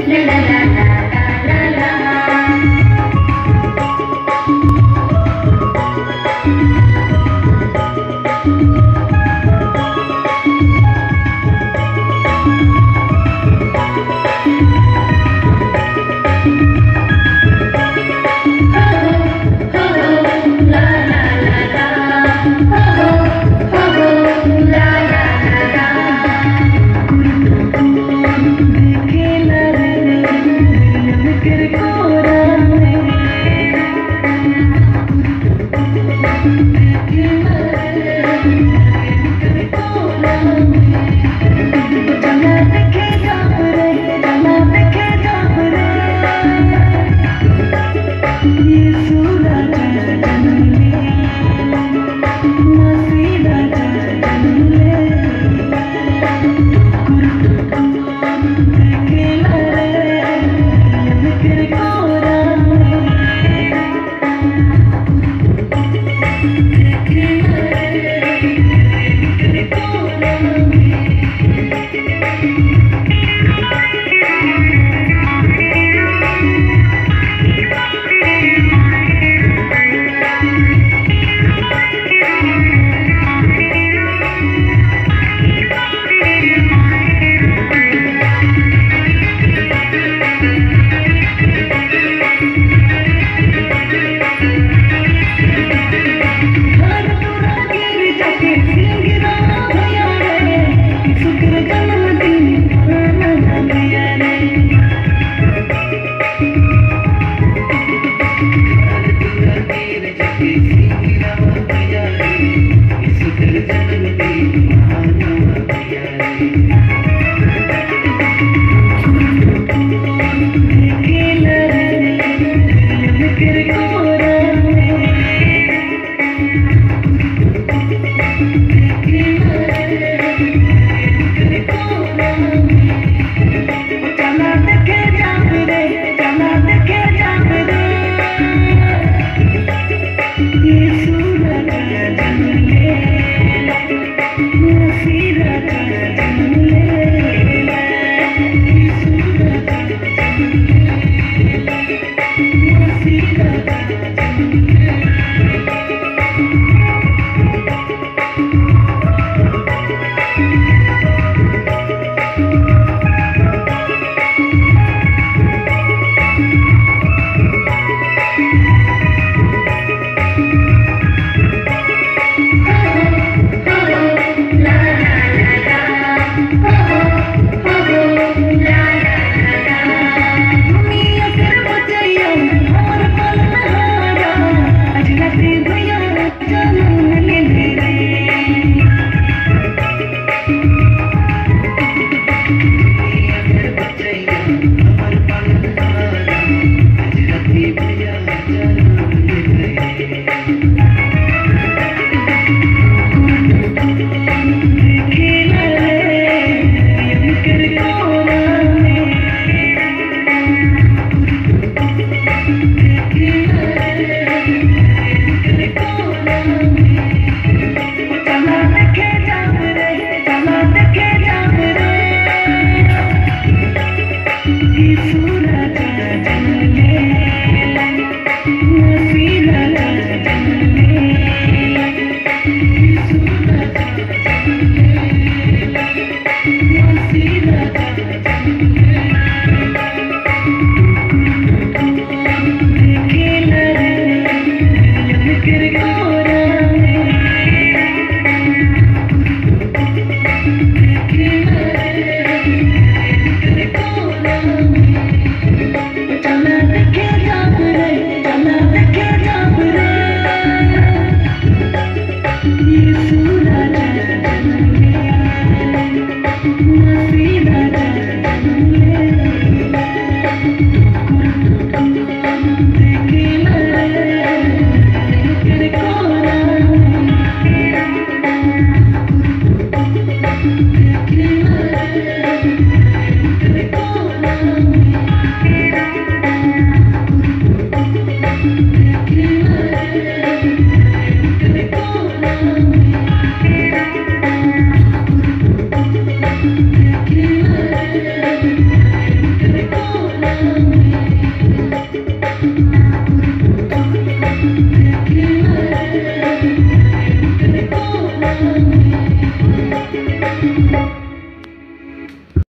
Yeah. की सूरत